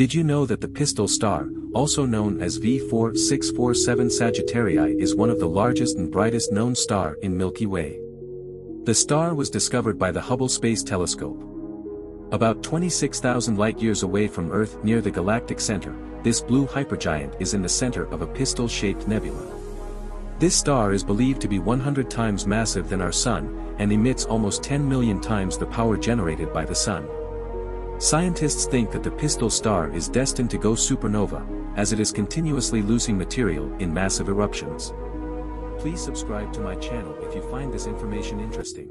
Did you know that the Pistol Star, also known as V4647 Sagittarii is one of the largest and brightest known star in Milky Way? The star was discovered by the Hubble Space Telescope. About 26,000 light-years away from Earth near the galactic center, this blue hypergiant is in the center of a pistol-shaped nebula. This star is believed to be 100 times massive than our Sun, and emits almost 10 million times the power generated by the Sun. Scientists think that the Pistol star is destined to go supernova, as it is continuously losing material in massive eruptions. Please subscribe to my channel if you find this information interesting.